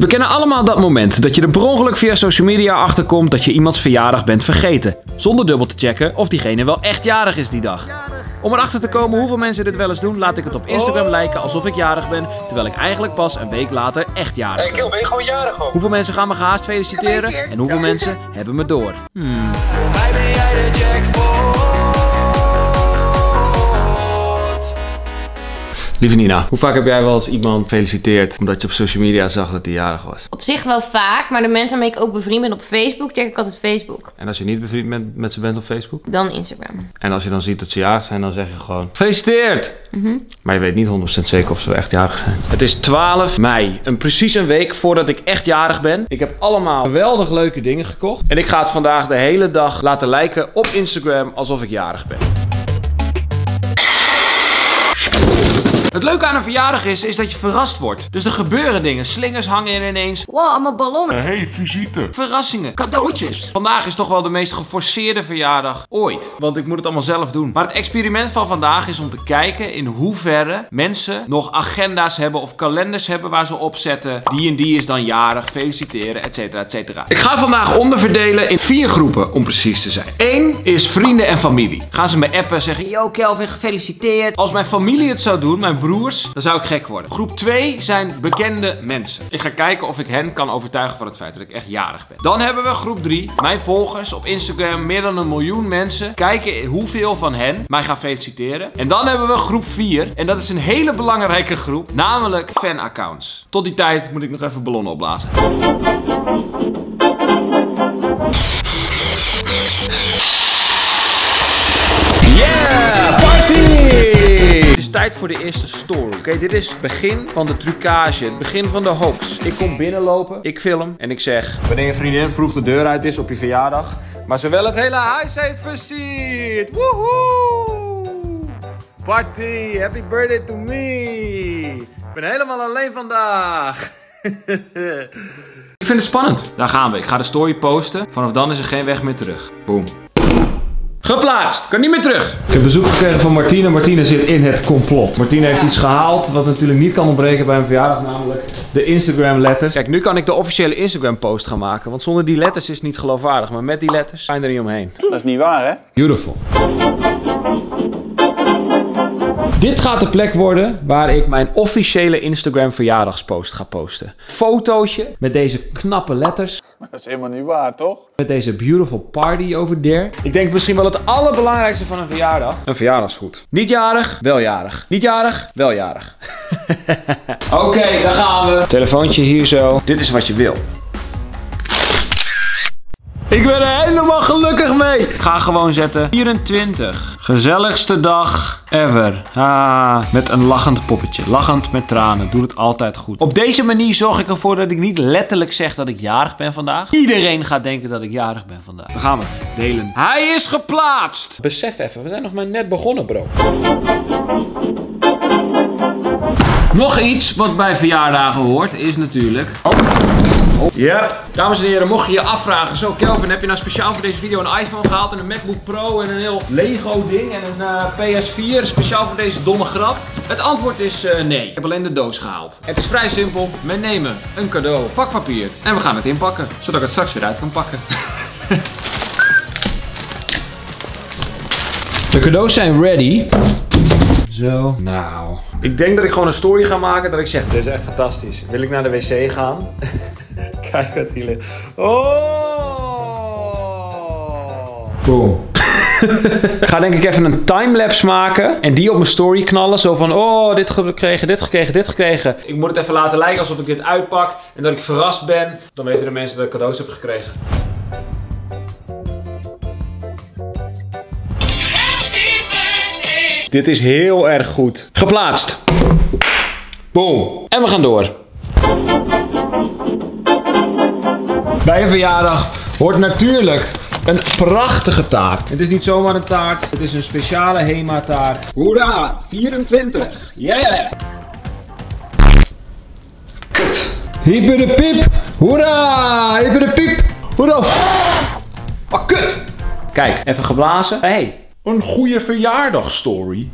We kennen allemaal dat moment dat je er per ongeluk via social media achterkomt dat je iemands verjaardag bent vergeten. Zonder dubbel te checken of diegene wel echt jarig is die dag. Om erachter te komen hoeveel mensen dit wel eens doen, laat ik het op Instagram lijken alsof ik jarig ben, terwijl ik eigenlijk pas een week later echt jarig ben. ben je gewoon jarig ook? Hoeveel mensen gaan me gehaast feliciteren en hoeveel mensen hebben me door? Hmm. Lieve Nina, hoe vaak heb jij wel eens iemand gefeliciteerd omdat je op social media zag dat hij jarig was? Op zich wel vaak, maar de mensen waarmee ik ook bevriend ben op Facebook, check ik altijd Facebook. En als je niet bevriend bent met ze bent op Facebook? Dan Instagram. En als je dan ziet dat ze jarig zijn, dan zeg je gewoon gefeliciteerd! Maar je weet niet 100% zeker of ze echt jarig zijn. Het is 12 mei, een precies een week voordat ik echt jarig ben. Ik heb allemaal geweldig leuke dingen gekocht. En ik ga het vandaag de hele dag laten lijken op Instagram alsof ik jarig ben. Het leuke aan een verjaardag is, is dat je verrast wordt. Dus er gebeuren dingen. Slingers hangen ineens. Wow, allemaal ballonnen. Hey, visite. Verrassingen, cadeautjes. Vandaag is toch wel de meest geforceerde verjaardag ooit. Want ik moet het allemaal zelf doen. Maar het experiment van vandaag is om te kijken in hoeverre mensen nog agenda's hebben of kalenders hebben waar ze op zetten. Die en die is dan jarig, feliciteren, et cetera, et cetera. Ik ga vandaag onderverdelen in vier groepen om precies te zijn. Eén is vrienden en familie. Gaan ze me appen zeggen, yo Kelvin, gefeliciteerd. Als mijn familie het zou doen, mijn broers, dan zou ik gek worden. Groep 2 zijn bekende mensen. Ik ga kijken of ik hen kan overtuigen van het feit dat ik echt jarig ben. Dan hebben we groep 3. Mijn volgers op Instagram, meer dan een miljoen mensen. Kijken hoeveel van hen mij gaan feliciteren. En dan hebben we groep 4. En dat is een hele belangrijke groep. Namelijk fanaccounts. Tot die tijd moet ik nog even ballonnen opblazen. Yeah, is tijd voor de eerste story. Oké, dit is het begin van de trucage, het begin van de hoax. Ik kom binnenlopen, ik film en ik zeg... Wanneer je vriendin vroeg de deur uit is op je verjaardag, maar ze wel het hele huis heeft versierd. Woehoe! Party, happy birthday to me! Ik ben helemaal alleen vandaag. ik vind het spannend. Daar gaan we. Ik ga de story posten. Vanaf dan is er geen weg meer terug. Boom. Geplaatst. Kan niet meer terug. Ik heb bezoek gekregen van Martine. Martine zit in het complot. Martine heeft iets gehaald wat natuurlijk niet kan ontbreken bij een verjaardag, namelijk de Instagram letters. Kijk, nu kan ik de officiële Instagram post gaan maken, want zonder die letters is het niet geloofwaardig. Maar met die letters zijn er niet omheen. Dat is niet waar, hè? Beautiful. Dit gaat de plek worden waar ik mijn officiële Instagram verjaardagspost ga posten. Fotootje met deze knappe letters. Dat is helemaal niet waar, toch? Met deze beautiful party over there. Ik denk misschien wel het allerbelangrijkste van een verjaardag. Een verjaardagsgoed. Niet jarig, wel jarig. Niet jarig, wel jarig. Oké, daar gaan we. Telefoontje hier zo. Dit is wat je wil. Ik ben er helemaal gelukkig mee. Ik ga gewoon zetten. 24. Gezelligste dag ever. Ah, met een lachend poppetje. Lachend met tranen. Doe het altijd goed. Op deze manier zorg ik ervoor dat ik niet letterlijk zeg dat ik jarig ben vandaag. Iedereen gaat denken dat ik jarig ben vandaag. Dan gaan we delen. Hij is geplaatst. Besef even, we zijn nog maar net begonnen, bro. Nog iets wat bij verjaardagen hoort is natuurlijk. Ja, dames en heren, mocht je je afvragen, zo Kelvin, heb je nou speciaal voor deze video een iPhone gehaald en een MacBook Pro en een heel Lego ding en een eh, PS4 speciaal voor deze domme grap? Het antwoord is eh, nee. Ik heb alleen de doos gehaald. Het is vrij simpel. We nemen een cadeau, pakpapier en we gaan het inpakken, zodat ik het straks weer uit kan pakken. De cadeaus zijn ready. Zo. Nou. Ik denk dat ik gewoon een story ga maken dat ik zeg, dit is echt fantastisch. Wil ik naar de wc gaan? Kijk wat hier ligt. Oh! Boom. ik ga denk ik even een timelapse maken en die op mijn story knallen. Zo van, oh, dit gekregen, dit gekregen, dit gekregen. Ik moet het even laten lijken alsof ik dit uitpak en dat ik verrast ben. Dan weten de mensen dat ik cadeaus heb gekregen. Dit is heel erg goed. Geplaatst. Boom. En we gaan door. Bij een verjaardag hoort natuurlijk een prachtige taart. Het is niet zomaar een taart, het is een speciale Hema taart. Hoera, 24. Yeah. Kut. Hyper de piep. Hoera, hyper de piep. Hoera. Oh, kut. Kijk, even geblazen. Hey, Een goede verjaardagstory.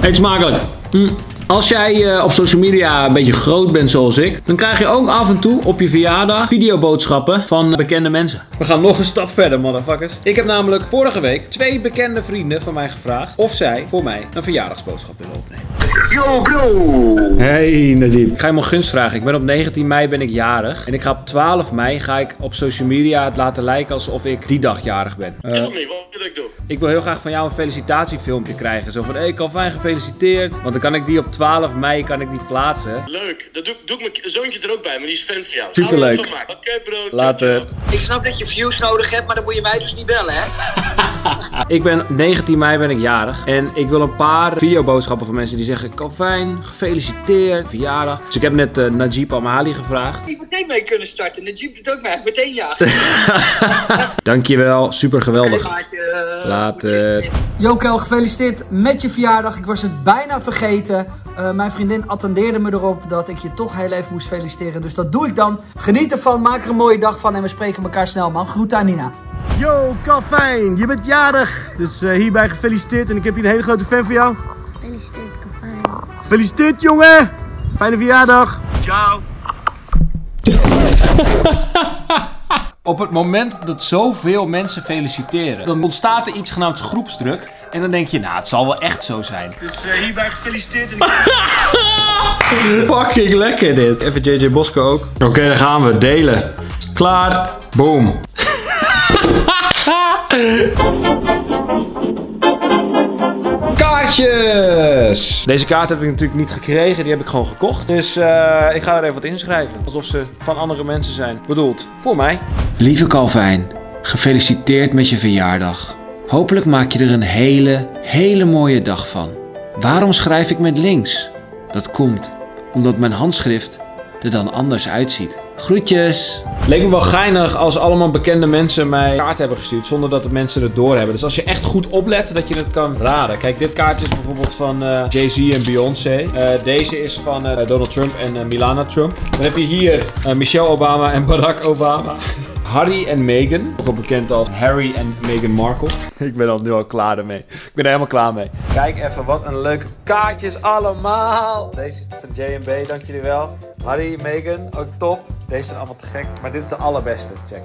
Eet smakelijk. Mm. Als jij eh, op social media een beetje groot bent zoals ik, dan krijg je ook af en toe op je verjaardag videoboodschappen van bekende mensen. We gaan nog een stap verder, motherfuckers. Ik heb namelijk vorige week twee bekende vrienden van mij gevraagd of zij voor mij een verjaardagsboodschap willen opnemen. Yo bro! Hey Najib. Ik ga je maar gunst vragen. Ik ben op 19 mei ben ik jarig. En ik ga op 12 mei ga ik op social media het laten lijken alsof ik die dag jarig ben. Eh, Tell me, wat wil ik doen? Ik wil heel graag van jou een felicitatiefilmpje krijgen. Zo van, hé hey, Calvin, gefeliciteerd. Want dan kan ik die op 12 mei kan ik die plaatsen. Leuk, dat doe, doe ik mijn zoontje er ook bij, maar die is fan van jou. Superleuk. Oké bro, Later. Ik snap dat je views nodig hebt, maar dan moet je mij dus niet bellen, hè? Ik ben 19 mei ben ik jarig. En ik wil een paar videoboodschappen van mensen die zeggen, Calvin, gefeliciteerd, verjaardag. Dus ik heb net eh, Najib Amali gevraagd. Ik meteen mee kunnen starten. De Jeep doet ook mij. Meteen ja. Dankjewel, super geweldig. Eh, Later. Jokel, gefeliciteerd met je verjaardag. Ik was het bijna vergeten. Eh, mijn vriendin attendeerde me erop dat ik je toch heel even moest feliciteren. Dus dat doe ik dan. Geniet ervan, maak er een mooie dag van en we spreken elkaar snel, man. Groet aan Nina. Yo, Calvin, je bent jarig. Dus eh, hierbij gefeliciteerd en ik heb hier een hele grote fan van jou. Gefeliciteerd, Kafijn. Gefeliciteerd, jongen. Fijne verjaardag. Ciao. Op het moment dat zoveel mensen feliciteren, dan ontstaat er iets genaamd groepsdruk. En dan denk je, nou, het zal wel echt zo zijn. Dus eh, hierbij gefeliciteerd en ik... Fucking lekker dit. Even JJ Bosco ook. Oké, dan gaan we. Delen. Klaar. Boom. Kaartjes! Deze kaart heb ik natuurlijk niet gekregen, die heb ik gewoon gekocht. Dus eh, ik ga er even wat inschrijven. Alsof ze van andere mensen zijn. Bedoeld voor mij. Lieve Calvin, gefeliciteerd met je verjaardag. Hopelijk maak je er een hele, hele mooie dag van. Waarom schrijf ik met links? Dat komt omdat mijn handschrift er dan anders uitziet. Groetjes! Leek me wel geinig als allemaal bekende mensen mij kaart hebben gestuurd zonder dat de mensen het doorhebben. Dus als je echt goed oplet, dat je het kan raden. Kijk, dit kaartje is bijvoorbeeld van eh, Jay-Z en Beyoncé. Eh, deze is van eh, Donald Trump en Milana Trump. Dan heb je hier Michelle Obama en Barack Obama. Harry en Meghan, ook wel bekend als Harry en Meghan Markle. Ik ben al nu al klaar ermee. Ik ben er helemaal klaar mee. Kijk even wat een leuke kaartjes allemaal. Deze is van J&B, dank jullie wel. Harry, Meghan, ook top. Deze zijn allemaal te gek, maar dit is de allerbeste. Check.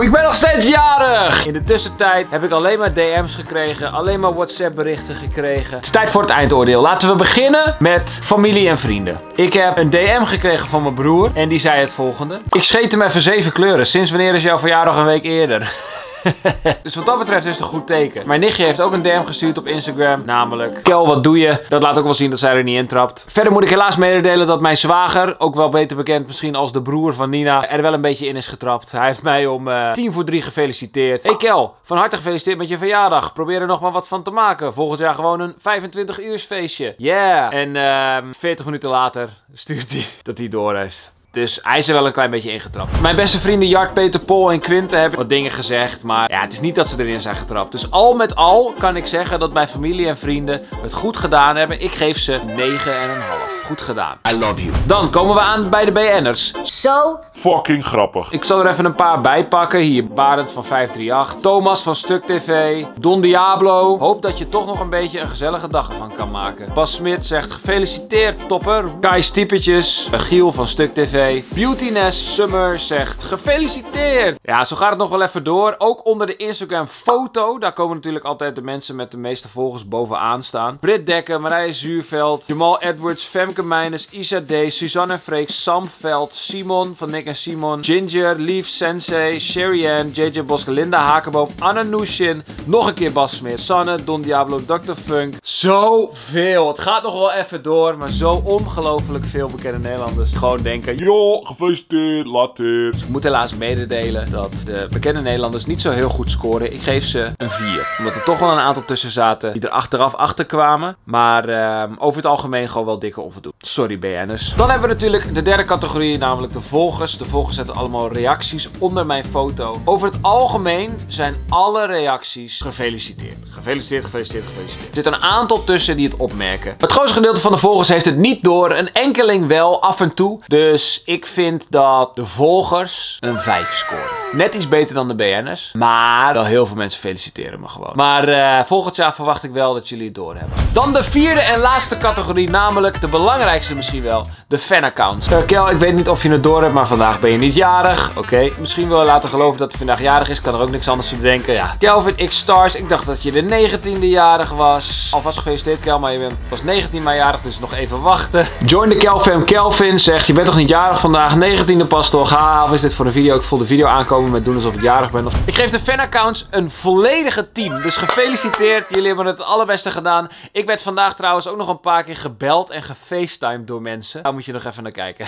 Ik ben nog steeds jarig! In de tussentijd heb ik alleen maar DM's gekregen, alleen maar WhatsApp berichten gekregen. Het is tijd voor het eindoordeel. Laten we beginnen met familie en vrienden. Ik heb een DM gekregen van mijn broer en die zei het volgende. Ik scheet hem even zeven kleuren. Sinds wanneer is jouw verjaardag een week eerder? dus wat dat betreft is het een goed teken. Mijn nichtje heeft ook een DM gestuurd op Instagram. Namelijk, Kel, wat doe je? Dat laat ook wel zien dat zij er niet in trapt. Verder moet ik helaas mededelen dat mijn zwager, ook wel beter bekend misschien als de broer van Nina, er wel een beetje in is getrapt. Hij heeft mij om eh 10 voor 3 gefeliciteerd. Hey Kel, van harte gefeliciteerd met je verjaardag. Probeer er nog maar wat van te maken. Volgend jaar gewoon een 25 uurs feestje. Yeah! En ehm 40 minuten later stuurt hij dat hij door heeft. Dus hij is er wel een klein beetje ingetrapt. Mijn beste vrienden Jart, Peter, Paul en Quinte hebben wat dingen gezegd. Maar ja, het is niet dat ze erin zijn getrapt. Dus al met al kan ik zeggen dat mijn familie en vrienden het goed gedaan hebben. Ik geef ze 9,5. Goed gedaan. I love you. Dan komen we aan bij de BN'ers. Zo Fucking grappig. Ik zal er even een paar bij pakken. Hier, Barend van 538. Thomas van Stuk TV. Don Diablo. Hoop dat je toch nog een beetje een gezellige dag ervan kan maken. Bas Smit zegt gefeliciteerd, topper. Kai Stiepetjes. Giel van Stuk TV. Beautyness Summer zegt gefeliciteerd. Ja, zo gaat het nog wel even door. Ook onder de Instagram foto. Daar komen natuurlijk altijd de mensen met de meeste volgers bovenaan staan. Britt Dekker, Marije Zuurveld. Jamal Edwards, Femke Meijners, Isa D, Suzanne Freek, Sam Veld, Simon van Nick en Simon, Ginger, Lief, Sensei, Sherry Ann, JJ Boske, Linda Hakenboom, Anna Nushin, nog een keer Bas Smeer, Sanne, Don Diablo, Dr. Funk. Zoveel. Het gaat nog wel even door, maar zo ongelooflijk veel bekende Nederlanders gewoon denken... Yo, gefeliciteerd, later. Ik moet helaas mededelen dat de bekende Nederlanders niet zo heel goed scoren. Ik geef ze een 4. Omdat er toch wel een aantal tussen zaten die er achteraf achter kwamen. Maar ehm, over het algemeen gewoon wel dikke onvoldoende. Sorry BN'ers. Dan hebben we natuurlijk de derde categorie, namelijk de volgers. De volgers zetten allemaal reacties onder mijn foto. Over het algemeen zijn alle reacties gefeliciteerd. Gefeliciteerd, gefeliciteerd, gefeliciteerd. Er zit een aantal tussen die het opmerken. Het grootste gedeelte van de volgers heeft het niet door. Een enkeling wel, af en toe. Dus ik vind dat de volgers een 5 scoren. Net iets beter dan de BN'ers. Maar wel heel veel mensen feliciteren me gewoon. Maar eh, volgend jaar verwacht ik wel dat jullie het doorhebben. Dan de vierde en laatste categorie, namelijk de belangrijkste misschien wel. De fanaccounts. Kel, ik weet niet of je het door hebt, maar vandaag ben je niet jarig. Oké, misschien wil je laten geloven dat hij vandaag jarig is. Kan er ook niks anders te bedenken. Ja, Kelvin X Stars, ik dacht dat je de 19e jarig was. Alvast gefeliciteerd Kel, maar je bent pas 19 maar jarig, dus nog even wachten. Join de Kelvin Kelvin zegt, je bent toch niet jarig vandaag? 19e pas toch? Ha, wat is dit voor een video? Ik voel de video aankomen met doen alsof ik jarig ben. Ik geef de fanaccounts een volledige 10. Dus gefeliciteerd, jullie hebben het allerbeste gedaan. Ik werd vandaag trouwens ook nog een paar keer gebeld en gefacetimed door mensen. Daar moet je nog even naar kijken.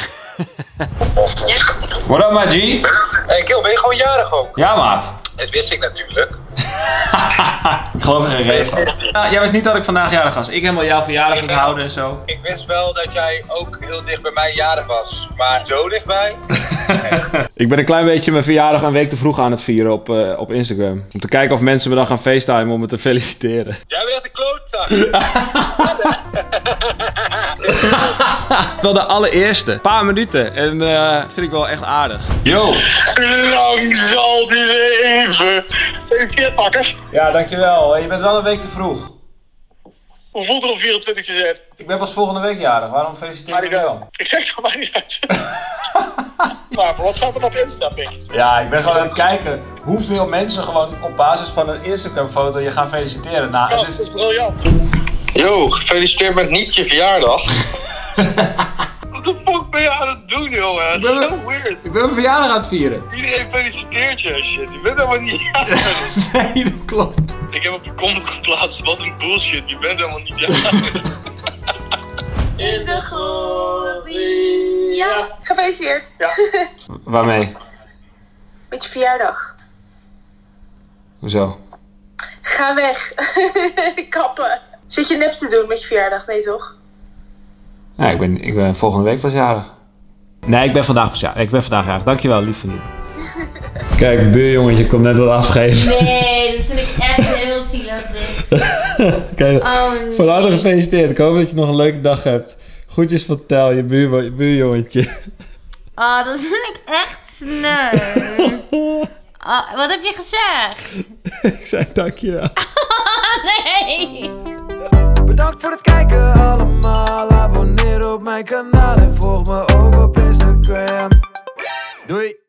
What up, my G? Hey Gil, ben je gewoon jarig ook? Ja, maat. Dat wist ik natuurlijk. Ik geloof er geen reden van. Ja, jij wist niet dat ik vandaag jarig was. Ik helemaal jouw verjaardag moet houden en zo. Ik wist wel dat jij ook heel dicht bij mij jarig was. Maar zo dichtbij? Ik ben een klein beetje mijn verjaardag een week te vroeg aan het vieren op, eh, op Instagram. Om te kijken of mensen me dan gaan facetimen om me te feliciteren. Jij bent echt een klootzak. Wel de allereerste. Een paar minuten. En eh, dat vind ik wel echt aardig. Yo. Lang zal die leven. Gefeliciteerd, pakkers. Ja, dankjewel. Je bent wel een week te vroeg. Hoe voelt het om 24 te zijn? Ik ben pas volgende week jarig. Waarom feliciteer je me wel? Ik zeg het maar niet uit. maar wat staat er op Insta, Pik? Ja, ik ben gewoon aan het kijken hoeveel mensen gewoon op basis van een Instagram foto je gaan feliciteren. Nou, is- dat is briljant. Yo, gefeliciteerd met niet je verjaardag. Wat de fuck ben je aan het doen, jongen? Dat is zo weird. ik ben mijn verjaardag aan het vieren. Iedereen feliciteert je, shit. Je bent helemaal niet jarig. Nee, dat klopt. Ik heb op je comment geplaatst, wat een bullshit. Je bent helemaal niet jarig. In de groep. Ja, gefeliciteerd. Waarmee? Met je verjaardag. Hoezo? Ga weg. Kappen. Zit je nep te doen met je verjaardag? Nee toch? Ja, ik ben, ik ben volgende week pas jarig. Nee, ik ben vandaag pas jarig. Ik ben vandaag jarig. Dankjewel, lief vriendin. Kijk, buurjongetje komt net wat afgeven. Nee, dat vind ik echt heel zielig dit okay, oh, Van harte gefeliciteerd. Ik hoop dat je nog een leuke dag hebt. Groetjes van Tel, je buur, buurjongetje. Oh, dat vind ik echt sneu. Ah, wat heb je gezegd? ik zei dankjewel. Oh, nee. Bedankt voor het kijken allemaal. Abonneer op mijn kanaal en volg me ook op Instagram. Doei.